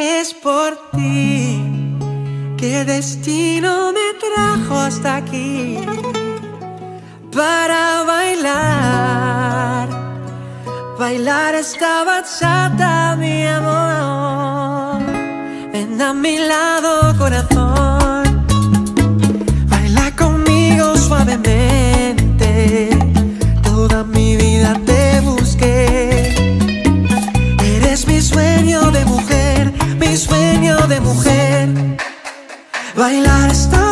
Es por ti. Que destino me trajo hasta aquí para bailar, bailar esta bachata, mi amor. Ven a mi lado, corazón, Bailar está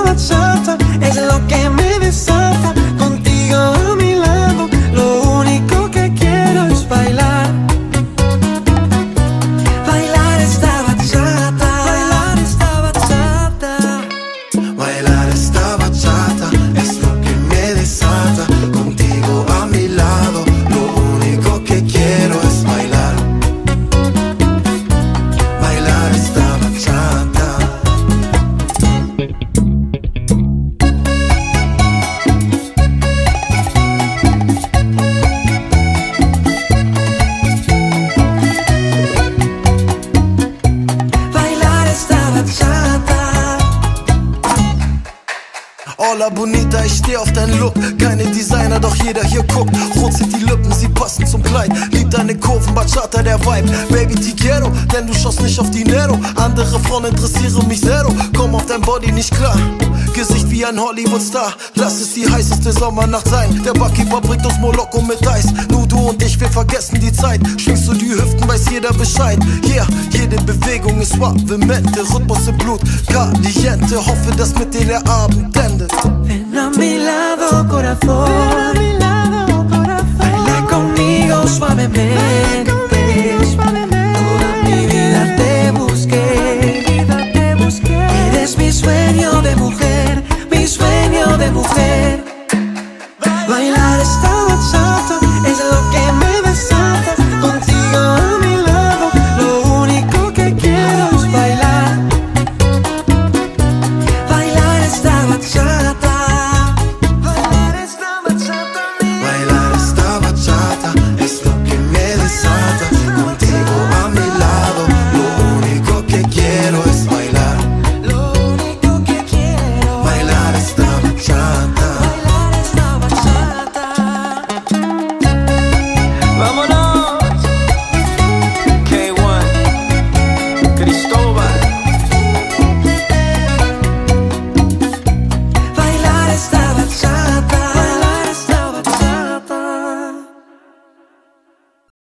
Hola Bonita, ich steh auf deinen Look. Keine Designer, doch jeder hier guckt. Rot sind die Lippen, sie passen zum Kleid. Deine Kurven, Bachata, der Vibe. Baby, ti quiero, denn du schaust nicht auf Dinero. Andere Frauen interessieren mich zero. Komm auf dein Body nicht klar. Gesicht wie ein Hollywood-Star. Lass es die heißeste Sommernacht sein. Der Barkeeper bringt uns Moloko mit Eis. Nur du und ich, wir vergessen die Zeit. Schwingst du die Hüften, weiß jeder Bescheid. Yeah, jede Bewegung ist suavemente. Rhythmus im Blut, caliente. Hoffe, dass mit dir der Abend endet. Ven a mi lado, corazón. me.